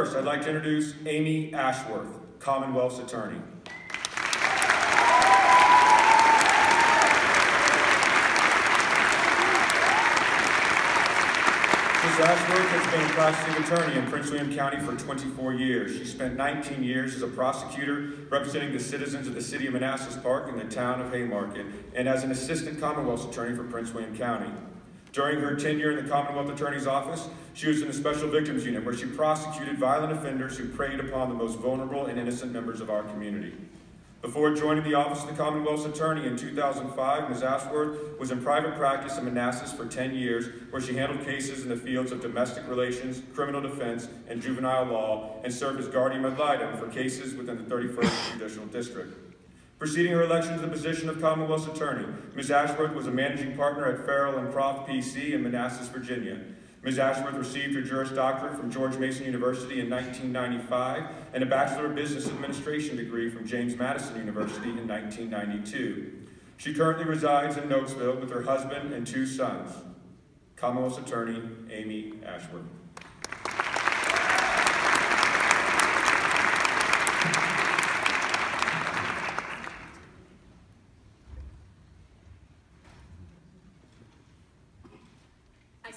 First, I'd like to introduce Amy Ashworth, Commonwealth's attorney. Ms. Ashworth has been a practicing attorney in Prince William County for 24 years. She spent 19 years as a prosecutor representing the citizens of the city of Manassas Park and the town of Haymarket, and as an assistant Commonwealth's attorney for Prince William County. During her tenure in the Commonwealth Attorney's Office, she was in the Special Victims Unit where she prosecuted violent offenders who preyed upon the most vulnerable and innocent members of our community. Before joining the Office of the Commonwealth's Attorney in 2005, Ms. Ashworth was in private practice in Manassas for 10 years, where she handled cases in the fields of domestic relations, criminal defense, and juvenile law, and served as guardian ad litem for cases within the 31st Judicial District. Preceding her election to the position of Commonwealth's Attorney, Ms. Ashworth was a managing partner at Farrell and Croft PC in Manassas, Virginia. Ms. Ashworth received her Juris Doctorate from George Mason University in 1995 and a Bachelor of Business Administration degree from James Madison University in 1992. She currently resides in Nokesville with her husband and two sons. Commonwealth's Attorney Amy Ashworth.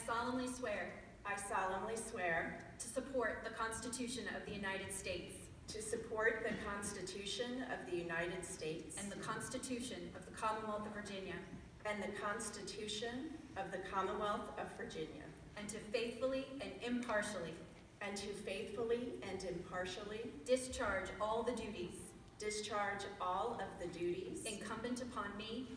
Solemnly swear I solemnly swear to support the Constitution of the United States to support the Constitution of the United States and the Constitution of the Commonwealth of Virginia, and the Constitution of the Commonwealth of Virginia, and to faithfully and impartially and to faithfully and impartially discharge all the duties discharge all of the duties incumbent upon me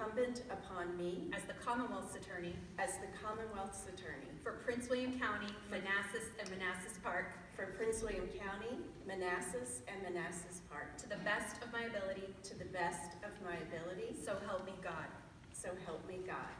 incumbent upon me as the Commonwealth's Attorney. as the Commonwealth's Attorney. For Prince William County, Manassas, and Manassas Park. For Prince William County, Manassas, and Manassas Park, to the best of my ability, to the best of my ability, so help me God. so help me God.